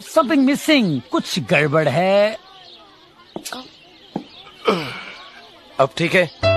Something missing कुछ गड़बड़ है। अब ठीक है।